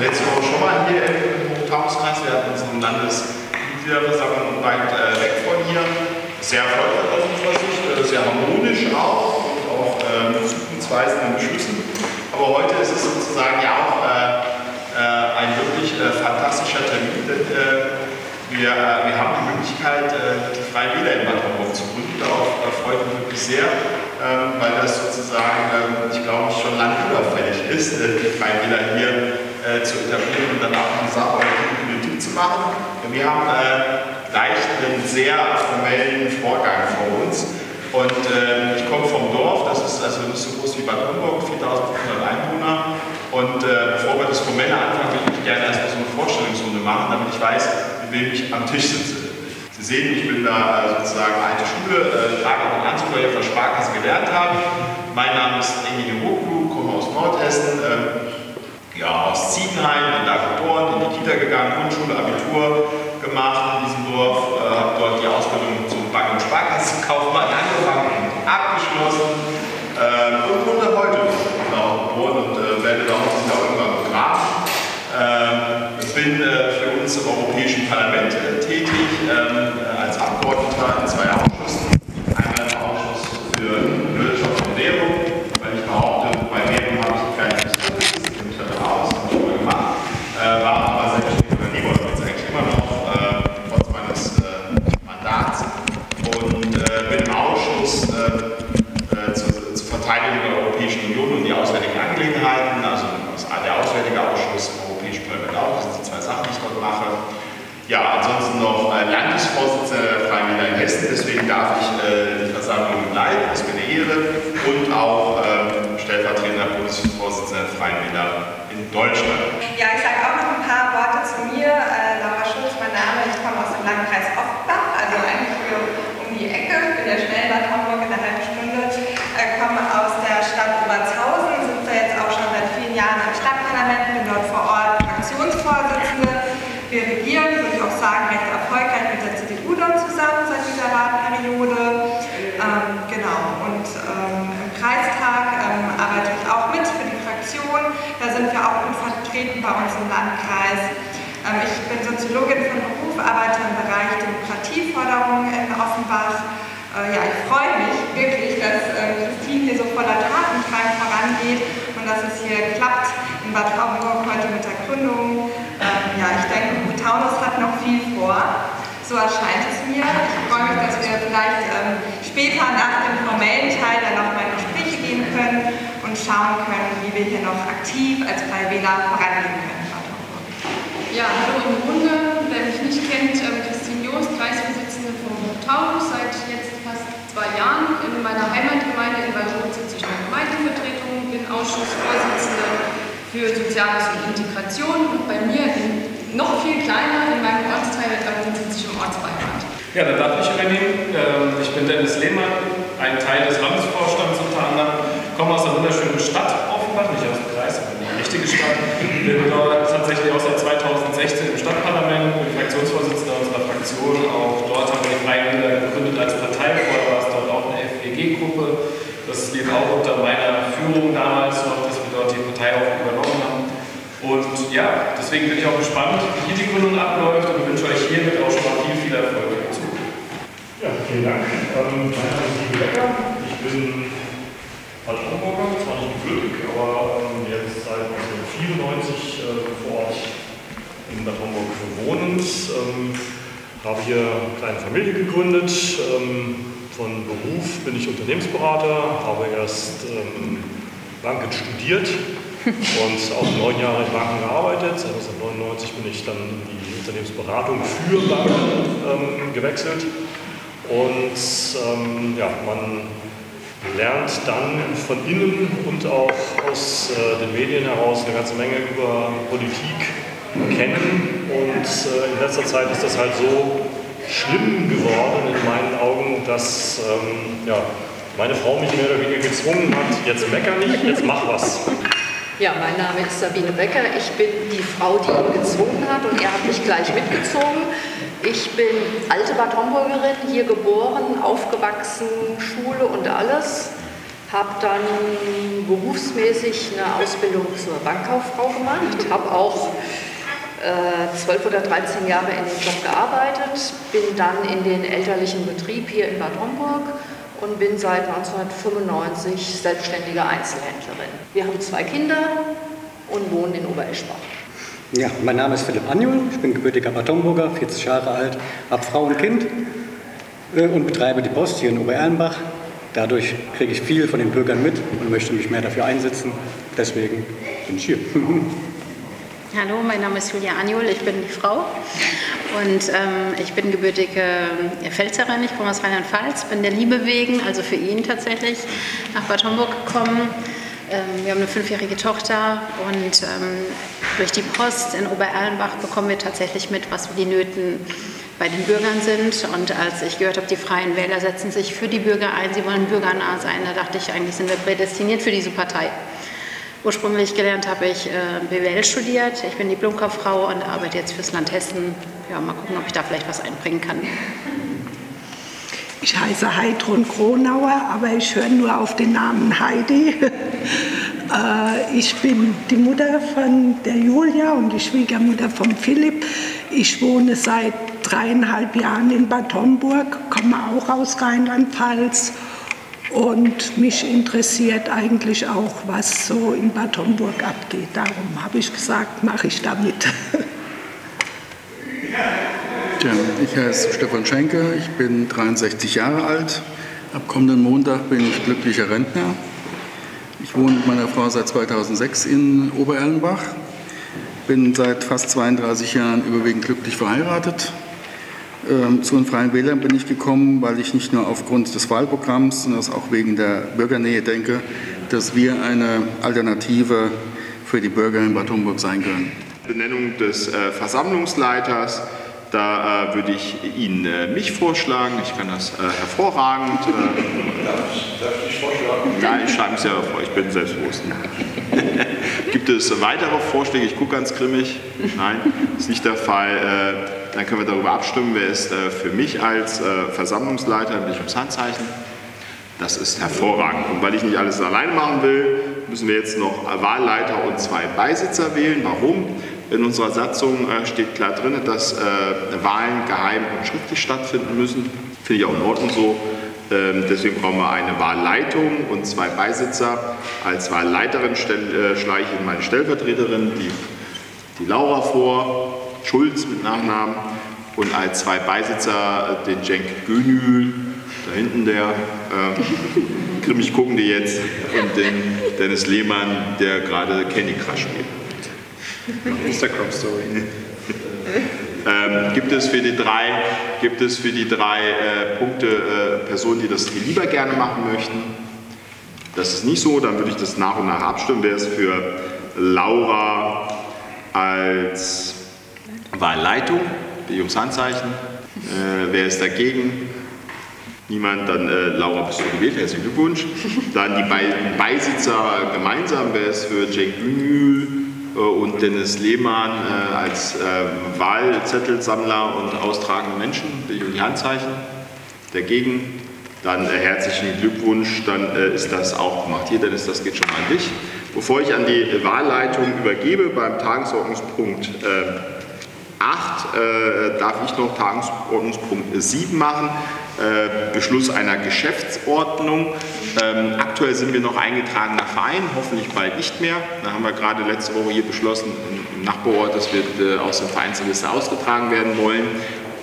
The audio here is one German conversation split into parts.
letzte Woche schon mal hier im Hochtaunuskreis. Wir hatten unsere Landesmitgliederversammlung weit äh, weg von hier. Sehr erfolgreich aus unserer Sicht, äh, sehr harmonisch auch und auch äh, mit zukunftsweisenden Beschlüssen. Aber heute ist es sozusagen ja auch äh, äh, ein wirklich äh, fantastischer Termin, denn wir, wir haben die Möglichkeit, die Freien Wähler in Bad Homburg zu gründen. Darauf freue ich mich wirklich sehr, ähm, weil das sozusagen, ähm, ich glaube, schon lange überfällig ist, die Freien Wähler hier zu etablieren und dann auch eine sachliche Politik zu machen. Wir haben gleich einen sehr formellen Vorgang vor uns. Und äh, ich komme vom Dorf, das ist also nicht so groß wie Bad Homburg, 4500 Einwohner. Und äh, bevor wir das formelle anfangen, würde ich gerne erstmal so eine Vorstellungsrunde machen, damit ich weiß, mit wem ich am Tisch sitze. Sie sehen, ich bin da äh, sozusagen alte Schule, äh, trage auch einen Anzug, weil ich auf der Sparkasse gelernt habe. Mein Name ist Emile Rucklu, komme aus Nordhessen, äh, ja, aus Ziegenheim, bin da geboren, in die Kita gegangen, Grundschule, Abitur gemacht in diesem Dorf, äh, habe dort die Ausbildung zum Bank- und Sparkassenkaufmann angefangen und abgeschlossen äh, und wurde heute genau geboren und äh, werde da hoffentlich auch irgendwann begraben. Äh, ich bin äh, für uns im Europäischen Parlament äh, tätig, ähm, als Abgeordneter in zwei Ausschüssen. Einmal im Ausschuss für Wirtschaft und Währung, weil ich behaupte, bei Währung habe ich kein Historisches, das nehme ich dann raus, habe ich mal gemacht, war aber selbstständig Unternehmer, bin jetzt eigentlich immer noch trotz meines Mandats und bin im Ausschuss zur, zur Verteidigung der Europäischen Union und die Auswärtigen Angelegenheiten, also der Auswärtige Ausschuss im Europäischen Parlament auch, das sind die zwei Sachen, die ich dort mache. Ja, ansonsten noch Landesvorsitzender der Freien Wähler in Hessen, deswegen darf ich äh, die Versammlung leiten, das ist mir eine Ehre, und auch äh, stellvertretender Bundesvorsitzender der Freien Wähler in Deutschland. Ja, ich sage auch noch ein paar Worte zu mir. Äh, Laura Schulz, mein Name, ich komme aus Landkreis Offenbach, also eigentlich hier um die Ecke, bin ja schnell Bad Homburg in einer halben Stunde, äh, komme aus der Stadt Obertshausen, sitze jetzt auch schon seit vielen Jahren im Stadtparlament, bin dort vor Ort Fraktionsvorsitzende. Wir regieren, würde ich auch sagen, recht erfolgreich mit der CDU dort zusammen seit dieser Wahlperiode. Ähm, genau, und ähm, im Kreistag ähm, arbeite ich auch mit für die Fraktion. Da sind wir auch gut vertreten bei uns im Landkreis. Ähm, ich bin Soziologin von Beruf, arbeite im Bereich Demokratieförderung in Offenbach. Äh, ja, ich freue mich wirklich, dass äh, Christine hier so voller Tatendrang vorangeht und dass es hier klappt in Bad Homburg heute mit der Gründung. Ähm, ja, ich denke, Taunus hat noch viel vor. So erscheint es mir. Ich freue mich, dass wir vielleicht ähm, später nach dem formellen Teil dann noch mal in Gespräche gehen können und schauen können, wie wir hier noch aktiv als Freie Wähler vorangehen können. Ja, hallo in Runde. Wer mich nicht kennt, ähm, Christine Joost, Kreisvorsitzende vom Taunus, seit jetzt fast zwei Jahren. In meiner Heimatgemeinde in Waldrot sitze ich in der Gemeindevertretung, bin Ausschussvorsitzende für Soziales und Integration und bei mir in noch viel kleiner in meinem Ortsteil sitze ich im Ortsbeirat. Ja, dann darf ich übernehmen. Ähm, ich bin Dennis Lehmann, ein Teil des Landesvorstands unter anderem. komme aus der wunderschönen Stadt Offenbach, nicht aus dem Kreis, aber die richtige Stadt. Bin dort tatsächlich auch seit 2016 im Stadtparlament, bin Fraktionsvorsitzender unserer Fraktion. Auch dort haben wir die Freien Wähler gegründet als Partei. Vorher war es dort auch eine FEG-Gruppe. Das lief auch unter meiner Führung damals noch, dass wir dort die Partei auch übernommen haben. Und ja, deswegen bin ich auch gespannt, wie die Gründung abläuft und wünsche euch hiermit auch schon mal viel, viel Erfolg in Zukunft. Ja, vielen Dank. Ähm, mein Name ist Liebe Becker. Ich bin Bad Homburger, zwar nicht gebürtig, aber ähm, jetzt seit 1994 äh, vor Ort in Bad Homburg wohnend. Ähm, habe hier eine kleine Familie gegründet. Ähm, von Beruf bin ich Unternehmensberater, habe erst ähm, Banken studiert und auch neun Jahre in Banken gearbeitet. Seit 1999 bin ich dann in die Unternehmensberatung für Banken ähm, gewechselt. Und ähm, ja, man lernt dann von innen und auch aus äh, den Medien heraus eine ganze Menge über Politik kennen. Und äh, in letzter Zeit ist das halt so schlimm geworden in meinen Augen, dass ähm, ja, meine Frau mich mehr oder weniger gezwungen hat, jetzt mecker nicht, jetzt mach was. Ja, mein Name ist Sabine Becker. Ich bin die Frau, die ihn gezwungen hat und er hat mich gleich mitgezogen. Ich bin alte Bad Homburgerin, hier geboren, aufgewachsen, Schule und alles. habe dann berufsmäßig eine Ausbildung zur Bankkauffrau gemacht, habe auch 12 oder 13 Jahre in dem Job gearbeitet, bin dann in den elterlichen Betrieb hier in Bad Homburg und bin seit 1995 selbstständige Einzelhändlerin. Wir haben zwei Kinder und wohnen in Obereschbach. Ja, mein Name ist Philipp Anjul, ich bin gebürtiger Bad Homburger, 40 Jahre alt, habe Frau und Kind äh, und betreibe die Post hier in Obererlenbach. Dadurch kriege ich viel von den Bürgern mit und möchte mich mehr dafür einsetzen. Deswegen bin ich hier. Hallo, mein Name ist Julia Anjul, ich bin die Frau und ähm, ich bin gebürtige äh, Pfälzerin, ich komme aus Rheinland-Pfalz, bin der Liebe wegen, also für ihn tatsächlich, nach Bad Homburg gekommen. Ähm, wir haben eine fünfjährige Tochter und ähm, durch die Post in Obererlenbach bekommen wir tatsächlich mit, was die Nöten bei den Bürgern sind. Und als ich gehört habe, die Freien Wähler setzen sich für die Bürger ein, sie wollen bürgernah sein, da dachte ich, eigentlich sind wir prädestiniert für diese Partei. Ursprünglich gelernt habe ich äh, BWL studiert. Ich bin Diplomkauffrau und arbeite jetzt fürs Land Hessen. Ja, mal gucken, ob ich da vielleicht was einbringen kann. Ich heiße Heidrun Kronauer, aber ich höre nur auf den Namen Heidi. Äh, ich bin die Mutter von der Julia und die Schwiegermutter von Philipp. Ich wohne seit dreieinhalb Jahren in Bad Homburg, komme auch aus Rheinland-Pfalz und mich interessiert eigentlich auch, was so in Bad Homburg abgeht. Darum habe ich gesagt, mache ich damit. Ja, ich heiße Stefan Schenke, ich bin 63 Jahre alt. Ab kommenden Montag bin ich glücklicher Rentner. Ich wohne mit meiner Frau seit 2006 in Obererlenbach, bin seit fast 32 Jahren überwiegend glücklich verheiratet, zu den Freien Wählern bin ich gekommen, weil ich nicht nur aufgrund des Wahlprogramms, sondern auch wegen der Bürgernähe denke, dass wir eine Alternative für die Bürger in Bad Homburg sein können. Benennung des äh, Versammlungsleiters, da äh, würde ich Ihnen äh, mich vorschlagen. Ich kann das äh, hervorragend. Äh, darf, ich, darf ich vorschlagen? Ja, ich schlage mich selber vor, ich bin selbstbewusst. Es weitere Vorschläge? Ich gucke ganz grimmig. Nein, ist nicht der Fall. Äh, dann können wir darüber abstimmen, wer ist äh, für mich als äh, Versammlungsleiter, bin ich ums Handzeichen. Das ist hervorragend. Und weil ich nicht alles alleine machen will, müssen wir jetzt noch Wahlleiter und zwei Beisitzer wählen. Warum? In unserer Satzung steht klar drin, dass Wahlen geheim und schriftlich stattfinden müssen. Finde ich auch in Ordnung so. Ähm, deswegen brauchen wir eine Wahlleitung und zwei Beisitzer. Als Wahlleiterin schlage ich meine Stellvertreterin, die, die Laura, vor. Schulz mit Nachnamen und als zwei Beisitzer äh, den Cenk Gönül, da hinten der, äh, grimmig gucken die jetzt, und den Dennis Lehmann, der gerade Candy Crush spielt. Instagram Story. ähm, gibt es für die drei, gibt es für die drei äh, Punkte äh, Personen, die das lieber gerne machen möchten? Das ist nicht so, dann würde ich das nach und nach abstimmen. Wer ist für Laura als Wahlleitung, die ums Handzeichen. Äh, wer ist dagegen? Niemand, dann äh, Laura bist du gewählt, herzlichen Glückwunsch. Dann die beiden Beisitzer gemeinsam, wer ist für Jake Bünül äh, und Dennis Lehmann äh, als äh, Wahlzettelsammler und austragende Menschen, bitte um die Handzeichen. Dagegen, dann äh, herzlichen Glückwunsch, dann ist das auch gemacht. Hier, Dennis, das geht schon mal an dich. Bevor ich an die Wahlleitung übergebe, beim Tagesordnungspunkt 8 äh, darf ich noch Tagesordnungspunkt 7 machen. Äh, Beschluss einer Geschäftsordnung. Ähm, aktuell sind wir noch eingetragener Verein, hoffentlich bald nicht mehr. Da haben wir gerade letzte Woche hier beschlossen im Nachbarort, dass wir äh, aus dem Vereinsregister ausgetragen werden wollen.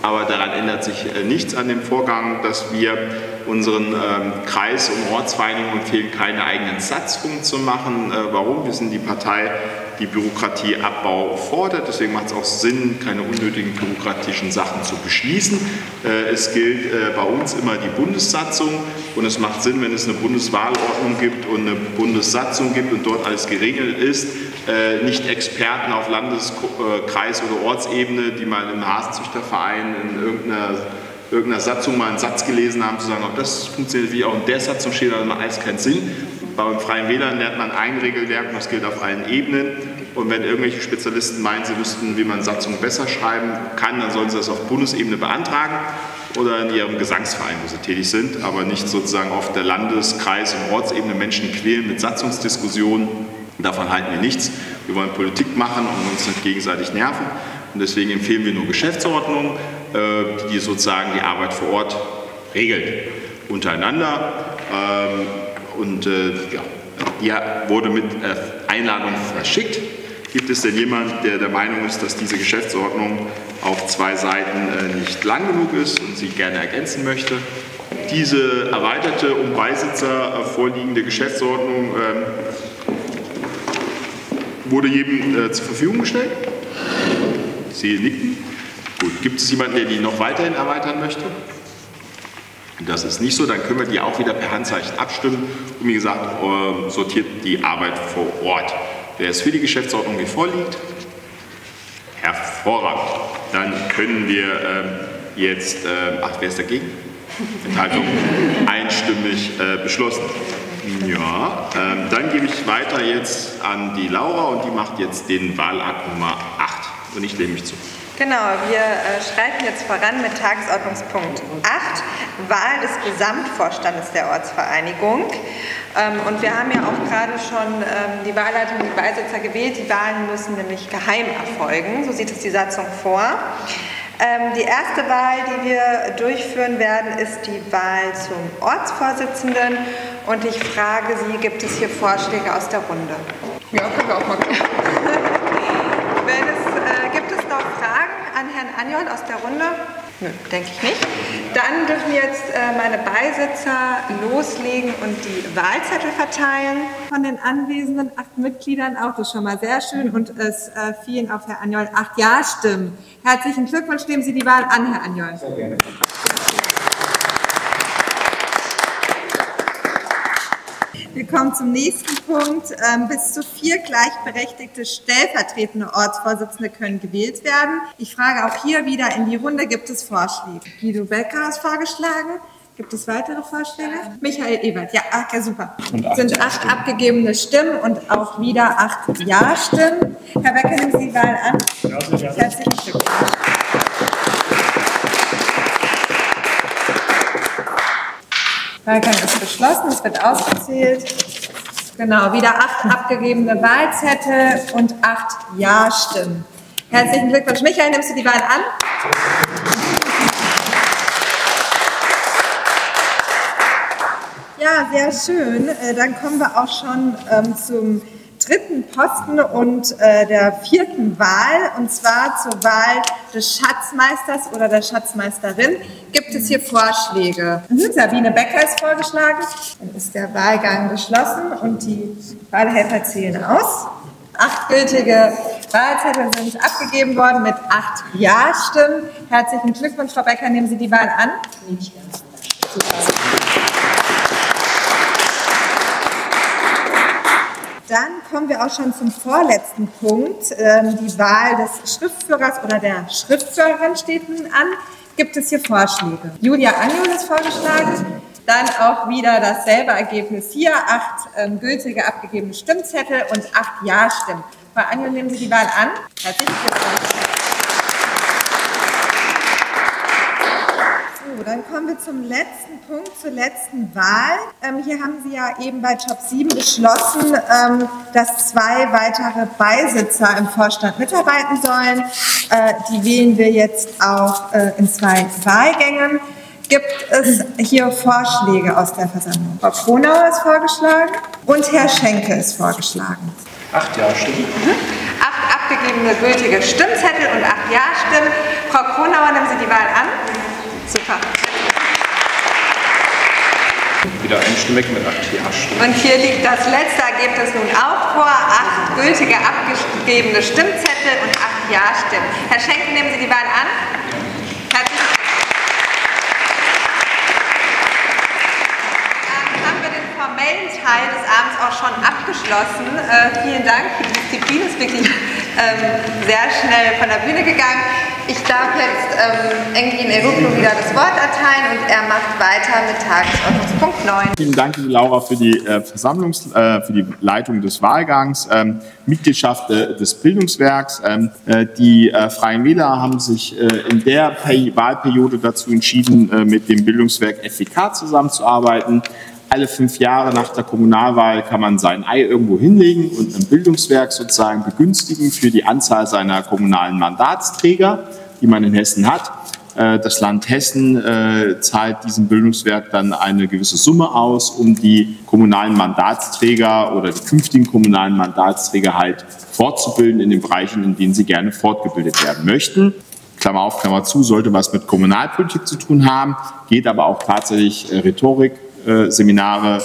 Aber daran ändert sich äh, nichts an dem Vorgang, dass wir unseren ähm, Kreis- und Ortsvereinigungen empfehlen, keine eigenen Satzungen zu machen. Äh, warum? Wir sind die Partei, die Bürokratieabbau fordert. Deswegen macht es auch Sinn, keine unnötigen bürokratischen Sachen zu beschließen. Äh, es gilt äh, bei uns immer die Bundessatzung und es macht Sinn, wenn es eine Bundeswahlordnung gibt und eine Bundessatzung gibt und dort alles geregelt ist, äh, nicht Experten auf Landes-, Kreis- oder Ortsebene, die mal im Hasenzüchterverein in irgendeiner irgendeiner Satzung mal einen Satz gelesen haben, zu sagen, ob das funktioniert, wie auch in der Satzung steht, dann macht alles keinen Sinn. Beim Freien Wählern lernt man ein Regelwerk das gilt auf allen Ebenen. Und wenn irgendwelche Spezialisten meinen, sie wüssten, wie man Satzungen besser schreiben kann, dann sollen sie das auf Bundesebene beantragen. oder in ihrem Gesangsverein, wo sie tätig sind, aber nicht sozusagen auf der Landes-, Kreis- und Ortsebene Menschen quälen mit Satzungsdiskussionen. Davon halten wir nichts. Wir wollen Politik machen und uns nicht gegenseitig nerven. Und deswegen empfehlen wir nur Geschäftsordnungen, äh, die sozusagen die Arbeit vor Ort regelt, untereinander. Und äh, ja, die wurde mit äh, Einladung verschickt. Gibt es denn jemand, der der Meinung ist, dass diese Geschäftsordnung auf zwei Seiten nicht lang genug ist und sie gerne ergänzen möchte? Diese erweiterte um Beisitzer vorliegende Geschäftsordnung ähm, wurde jedem äh, zur Verfügung gestellt. Sie nicken. Gut, gibt es jemanden, der die noch weiterhin erweitern möchte? Das ist nicht so, dann können wir die auch wieder per Handzeichen abstimmen. Und wie gesagt, äh, sortiert die Arbeit vor Ort. Wer ist für die Geschäftsordnung, wie vorliegt? Hervorragend. Dann können wir äh, jetzt, äh, ach, wer ist dagegen? Enthaltung einstimmig äh, beschlossen. Ja, ähm, dann gebe ich weiter jetzt an die Laura und die macht jetzt den Wahlakt Nummer 8. Und ich lehne mich zu. Genau, wir äh, schreiten jetzt voran mit Tagesordnungspunkt 8, Wahl des Gesamtvorstandes der Ortsvereinigung. Ähm, und wir haben ja auch gerade schon ähm, die Wahlleitung, die Beisitzer gewählt. Die Wahlen müssen nämlich geheim erfolgen, so sieht es die Satzung vor. Ähm, die erste Wahl, die wir durchführen werden, ist die Wahl zum Ortsvorsitzenden. Und ich frage Sie, gibt es hier Vorschläge aus der Runde? Ja, können wir auch mal gucken. Wenn es, äh, gibt es noch Fragen an Herrn Anjol aus der Runde? Nö, denke ich nicht. Dann dürfen jetzt äh, meine Beisitzer loslegen und die Wahlzettel verteilen. Von den anwesenden acht Mitgliedern auch, das ist schon mal sehr schön. Und es äh, fielen auf Herr Anjol acht Ja-Stimmen. Herzlichen Glückwunsch, nehmen Sie die Wahl an, Herr Anjol. Sehr gerne. Wir kommen zum nächsten Punkt. Ähm, bis zu vier gleichberechtigte stellvertretende Ortsvorsitzende können gewählt werden. Ich frage auch hier wieder in die Runde, gibt es Vorschläge? Guido Becker ist vorgeschlagen. Gibt es weitere Vorschläge? Michael Ebert, ja, ach, ja super. Sind acht abgegebene Stimmen und auch wieder acht Ja-Stimmen. Herr Becker, nehmen Sie die Wahl an. Herzlichen Glückwunsch. Wahlgang ist beschlossen, es wird ausgezählt. Genau, wieder acht abgegebene Wahlzettel und acht Ja-Stimmen. Herzlichen Glückwunsch. Michael, nimmst du die Wahl an? Ja, sehr schön. Äh, dann kommen wir auch schon ähm, zum dritten Posten und äh, der vierten Wahl, und zwar zur Wahl des Schatzmeisters oder der Schatzmeisterin. Gibt es hier Vorschläge? Mhm. Sabine Becker ist vorgeschlagen. Dann ist der Wahlgang geschlossen und die Wahlhelfer zählen aus. Acht gültige Wahlzettel sind abgegeben worden mit acht Ja-Stimmen. Herzlichen Glückwunsch, Frau Becker. Nehmen Sie die Wahl an. Super. Dann kommen wir auch schon zum vorletzten Punkt. Ähm, die Wahl des Schriftführers oder der Schriftführerin steht nun an. Gibt es hier Vorschläge? Julia Anjol ist vorgeschlagen. Dann auch wieder dasselbe Ergebnis hier. Acht ähm, gültige abgegebene Stimmzettel und acht Ja-Stimmen. Frau Anjol, nehmen Sie die Wahl an. Herzlichen Glückwunsch. Dann kommen wir zum letzten Punkt, zur letzten Wahl. Ähm, hier haben Sie ja eben bei Top 7 beschlossen, ähm, dass zwei weitere Beisitzer im Vorstand mitarbeiten sollen. Äh, die wählen wir jetzt auch äh, in zwei Wahlgängen. Gibt es hier Vorschläge aus der Versammlung? Frau Kronauer ist vorgeschlagen und Herr Schenke ist vorgeschlagen. Acht Ja-Stimmen. Mhm. Acht abgegebene gültige Stimmzettel und acht Ja-Stimmen. Frau Kronauer, nehmen Sie die Wahl an. Super. Wieder einstimmig mit acht Ja-Stimmen. Und hier liegt das letzte Ergebnis nun auch vor. Acht gültige abgegebene Stimmzettel und acht Ja-Stimmen. Herr Schenken, nehmen Sie die Wahl an. Herzlichen Dann haben wir den formellen Teil des Abends auch schon abgeschlossen. Äh, vielen Dank für die Disziplin, ist wirklich sehr schnell von der Bühne gegangen. Ich darf jetzt ähm, Engin Eruplo wieder das Wort erteilen und er macht weiter mit Tagesordnungspunkt 9. Vielen Dank, liebe Laura, für die äh, Versammlungs-, äh, für die Leitung des Wahlgangs, ähm, Mitgliedschaft äh, des Bildungswerks. Ähm, äh, die äh, Freien Wähler haben sich äh, in der Peri Wahlperiode dazu entschieden, mit dem Bildungswerk FEK zusammenzuarbeiten. Alle fünf Jahre nach der Kommunalwahl kann man sein Ei irgendwo hinlegen und ein Bildungswerk sozusagen begünstigen für die Anzahl seiner kommunalen Mandatsträger, die man in Hessen hat. Äh, das Land Hessen äh, zahlt diesem Bildungswerk dann eine gewisse Summe aus, um die kommunalen Mandatsträger oder die künftigen kommunalen Mandatsträger halt fortzubilden in den Bereichen, in denen sie gerne fortgebildet werden möchten. Klammer auf, Klammer zu, sollte was mit Kommunalpolitik zu tun haben, geht aber auch tatsächlich äh, Rhetorik-Seminare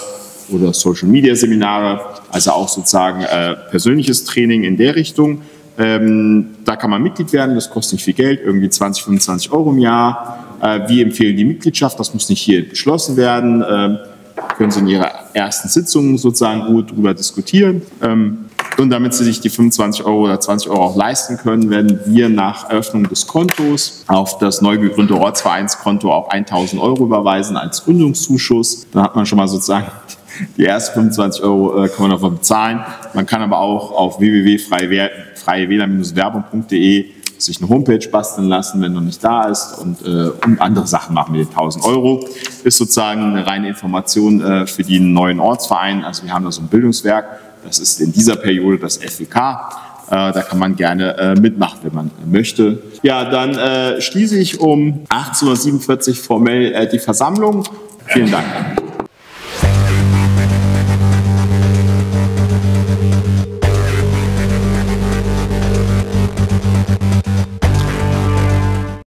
oder Social-Media-Seminare, also auch sozusagen persönliches Training in der Richtung. Ähm, da kann man Mitglied werden, das kostet nicht viel Geld, irgendwie 20, 25 Euro im Jahr. Äh, wir empfehlen die Mitgliedschaft, das muss nicht hier beschlossen werden. Ähm, können Sie in Ihrer ersten Sitzung sozusagen gut darüber diskutieren. Ähm, und damit Sie sich die 25 Euro oder 20 Euro auch leisten können, werden wir nach Eröffnung des Kontos auf das neu gegründete Ortsvereinskonto auch 1000 Euro überweisen als Gründungszuschuss. Dann hat man schon mal sozusagen die ersten 25 Euro äh, kann man davon bezahlen. Man kann aber auch auf www.freiewähler-werbung.de sich eine Homepage basteln lassen, wenn noch nicht da ist und, äh, und andere Sachen machen mit den 1000 Euro. Ist sozusagen eine reine Information äh, für die neuen Ortsverein. Also wir haben da so ein Bildungswerk, das ist in dieser Periode das FWK. Äh, da kann man gerne äh, mitmachen, wenn man möchte. Ja, dann äh, schließe ich um 18.47 Uhr formell äh, die Versammlung. Vielen Dank.